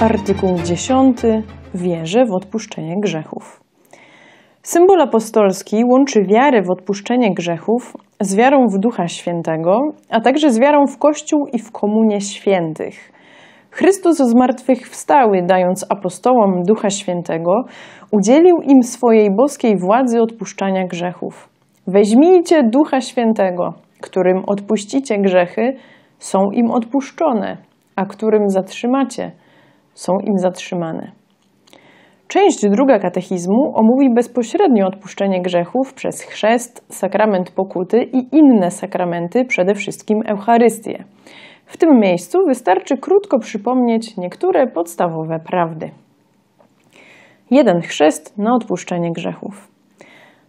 Artykuł 10. Wierzę w odpuszczenie grzechów. Symbol apostolski łączy wiarę w odpuszczenie grzechów z wiarą w Ducha Świętego, a także z wiarą w Kościół i w komunię świętych. Chrystus zmartwychwstały, dając apostołom Ducha Świętego, udzielił im swojej boskiej władzy odpuszczania grzechów. Weźmijcie Ducha Świętego, którym odpuścicie grzechy, są im odpuszczone, a którym zatrzymacie, są im zatrzymane. Część druga katechizmu omówi bezpośrednio odpuszczenie grzechów przez chrzest, sakrament pokuty i inne sakramenty, przede wszystkim Eucharystię. W tym miejscu wystarczy krótko przypomnieć niektóre podstawowe prawdy. Jeden chrzest na odpuszczenie grzechów.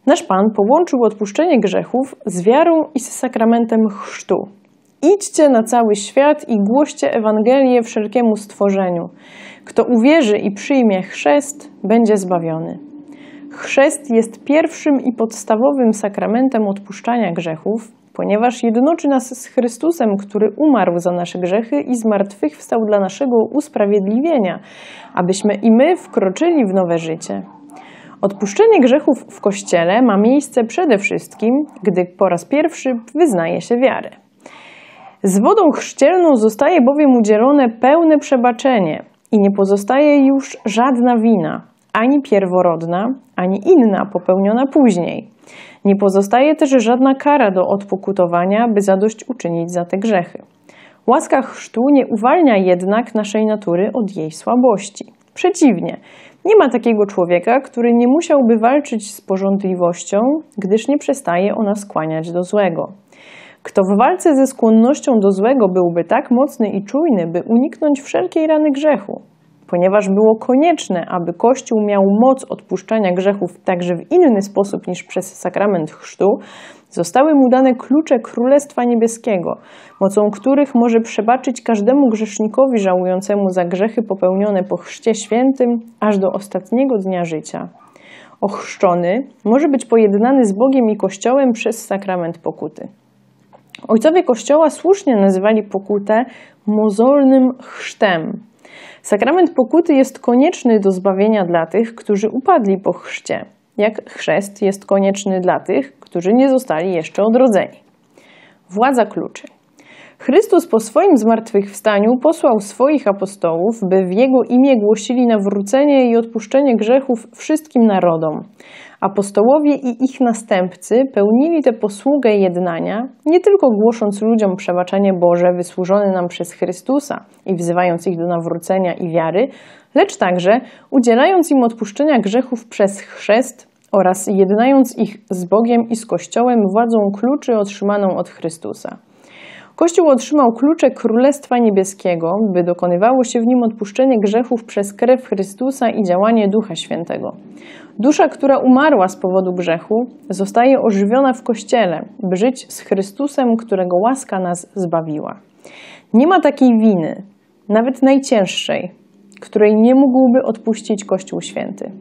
Nasz Pan połączył odpuszczenie grzechów z wiarą i z sakramentem chrztu. Idźcie na cały świat i głoście Ewangelię wszelkiemu stworzeniu. Kto uwierzy i przyjmie chrzest, będzie zbawiony. Chrzest jest pierwszym i podstawowym sakramentem odpuszczania grzechów, ponieważ jednoczy nas z Chrystusem, który umarł za nasze grzechy i zmartwychwstał dla naszego usprawiedliwienia, abyśmy i my wkroczyli w nowe życie. Odpuszczenie grzechów w Kościele ma miejsce przede wszystkim, gdy po raz pierwszy wyznaje się wiarę. Z wodą chrzcielną zostaje bowiem udzielone pełne przebaczenie i nie pozostaje już żadna wina, ani pierworodna, ani inna popełniona później. Nie pozostaje też żadna kara do odpokutowania, by zadośćuczynić za te grzechy. Łaska chrztu nie uwalnia jednak naszej natury od jej słabości. Przeciwnie, nie ma takiego człowieka, który nie musiałby walczyć z porządliwością, gdyż nie przestaje ona skłaniać do złego. Kto w walce ze skłonnością do złego byłby tak mocny i czujny, by uniknąć wszelkiej rany grzechu, ponieważ było konieczne, aby Kościół miał moc odpuszczania grzechów także w inny sposób niż przez sakrament chrztu, zostały mu dane klucze Królestwa Niebieskiego, mocą których może przebaczyć każdemu grzesznikowi żałującemu za grzechy popełnione po chrzcie świętym aż do ostatniego dnia życia. Ochrzczony może być pojednany z Bogiem i Kościołem przez sakrament pokuty. Ojcowie Kościoła słusznie nazywali pokutę mozolnym chrztem. Sakrament pokuty jest konieczny do zbawienia dla tych, którzy upadli po chrzcie, jak chrzest jest konieczny dla tych, którzy nie zostali jeszcze odrodzeni. Władza kluczy. Chrystus po swoim zmartwychwstaniu posłał swoich apostołów, by w Jego imię głosili nawrócenie i odpuszczenie grzechów wszystkim narodom. Apostołowie i ich następcy pełnili tę posługę jednania, nie tylko głosząc ludziom przebaczenie Boże wysłużone nam przez Chrystusa i wzywając ich do nawrócenia i wiary, lecz także udzielając im odpuszczenia grzechów przez chrzest oraz jednając ich z Bogiem i z Kościołem władzą kluczy otrzymaną od Chrystusa. Kościół otrzymał klucze Królestwa Niebieskiego, by dokonywało się w nim odpuszczenie grzechów przez krew Chrystusa i działanie Ducha Świętego. Dusza, która umarła z powodu grzechu, zostaje ożywiona w Kościele, by żyć z Chrystusem, którego łaska nas zbawiła. Nie ma takiej winy, nawet najcięższej, której nie mógłby odpuścić Kościół Święty.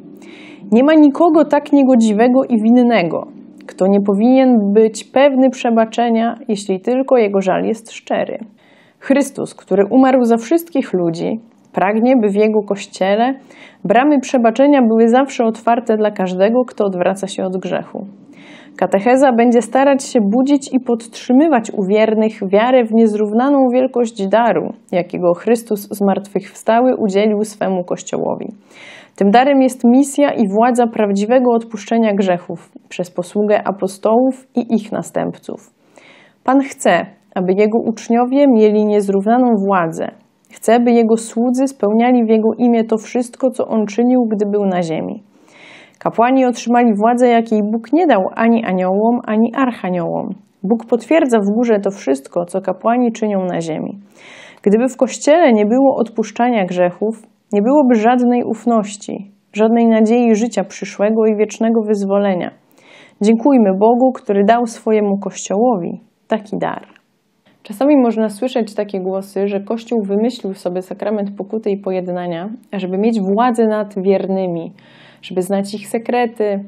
Nie ma nikogo tak niegodziwego i winnego, kto nie powinien być pewny przebaczenia, jeśli tylko jego żal jest szczery. Chrystus, który umarł za wszystkich ludzi, pragnie, by w jego kościele bramy przebaczenia były zawsze otwarte dla każdego, kto odwraca się od grzechu. Katecheza będzie starać się budzić i podtrzymywać u wiernych wiarę w niezrównaną wielkość daru, jakiego Chrystus zmartwychwstały udzielił swemu Kościołowi. Tym darem jest misja i władza prawdziwego odpuszczenia grzechów przez posługę apostołów i ich następców. Pan chce, aby jego uczniowie mieli niezrównaną władzę. Chce, by jego słudzy spełniali w jego imię to wszystko, co on czynił, gdy był na ziemi. Kapłani otrzymali władzę, jakiej Bóg nie dał ani aniołom, ani archaniołom. Bóg potwierdza w górze to wszystko, co kapłani czynią na ziemi. Gdyby w kościele nie było odpuszczania grzechów, nie byłoby żadnej ufności, żadnej nadziei życia przyszłego i wiecznego wyzwolenia. Dziękujmy Bogu, który dał swojemu Kościołowi taki dar. Czasami można słyszeć takie głosy, że Kościół wymyślił sobie sakrament pokuty i pojednania, żeby mieć władzę nad wiernymi, żeby znać ich sekrety,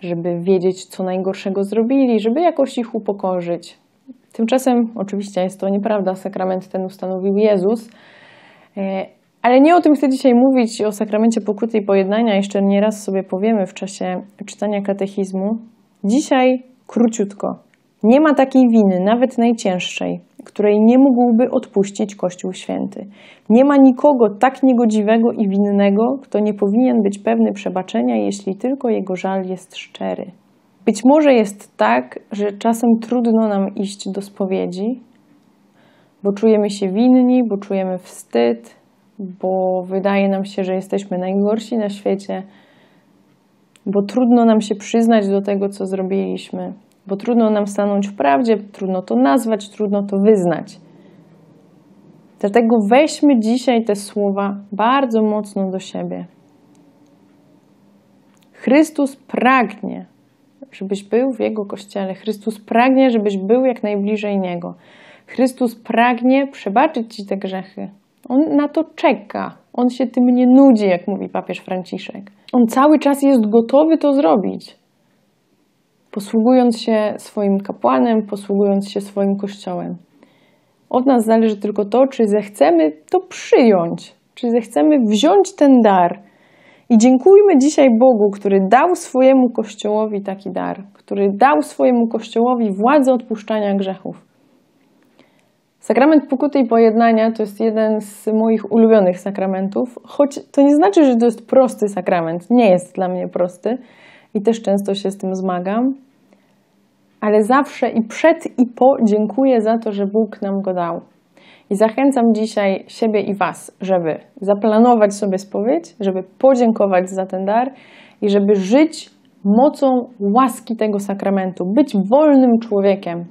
żeby wiedzieć, co najgorszego zrobili, żeby jakoś ich upokorzyć. Tymczasem, oczywiście jest to nieprawda, sakrament ten ustanowił Jezus, e, Ale nie o tym chcę dzisiaj mówić, o sakramencie pokuty i pojednania. Jeszcze nie raz sobie powiemy w czasie czytania katechizmu. Dzisiaj króciutko. Nie ma takiej winy, nawet najcięższej, której nie mógłby odpuścić Kościół Święty. Nie ma nikogo tak niegodziwego i winnego, kto nie powinien być pewny przebaczenia, jeśli tylko jego żal jest szczery. Być może jest tak, że czasem trudno nam iść do spowiedzi, bo czujemy się winni, bo czujemy wstyd, bo wydaje nam się, że jesteśmy najgorsi na świecie, bo trudno nam się przyznać do tego, co zrobiliśmy, bo trudno nam stanąć w prawdzie, trudno to nazwać, trudno to wyznać. Dlatego weźmy dzisiaj te słowa bardzo mocno do siebie. Chrystus pragnie, żebyś był w Jego kościele. Chrystus pragnie, żebyś był jak najbliżej Niego. Chrystus pragnie przebaczyć Ci te grzechy. On na to czeka. On się tym nie nudzi, jak mówi papież Franciszek. On cały czas jest gotowy to zrobić. Posługując się swoim kapłanem, posługując się swoim kościołem. Od nas zależy tylko to, czy zechcemy to przyjąć, czy zechcemy wziąć ten dar. I dziękujmy dzisiaj Bogu, który dał swojemu kościołowi taki dar, który dał swojemu kościołowi władzę odpuszczania grzechów. Sakrament pokuty i pojednania to jest jeden z moich ulubionych sakramentów, choć to nie znaczy, że to jest prosty sakrament. Nie jest dla mnie prosty i też często się z tym zmagam, ale zawsze i przed i po dziękuję za to, że Bóg nam go dał. I zachęcam dzisiaj siebie i Was, żeby zaplanować sobie spowiedź, żeby podziękować za ten dar i żeby żyć mocą łaski tego sakramentu, być wolnym człowiekiem,